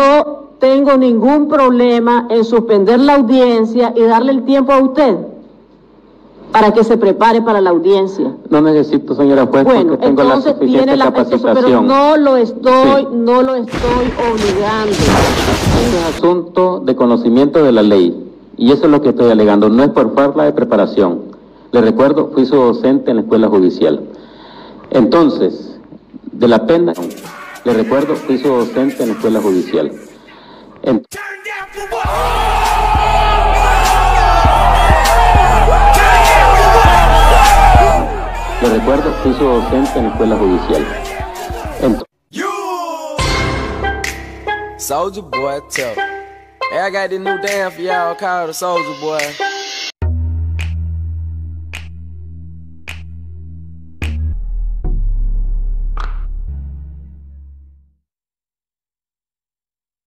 No tengo ningún problema en suspender la audiencia y darle el tiempo a usted para que se prepare para la audiencia. No necesito, señora juez, Bueno, porque tengo entonces la suficiente tiene la entonces, pero capacitación. no lo estoy, Sí. no lo estoy obligando. Este es asunto de conocimiento de la ley. Y eso es lo que estoy alegando. No es por falta de preparación. Le recuerdo, fui su docente en la escuela judicial. Entonces, de la pena, le recuerdo, su docente en la escuela judicial. En- le recuerdo, su docente en la escuela judicial. Entonces, Soldier boy, tough. Hey, I got this new dance for y'all called the Soldier Boy.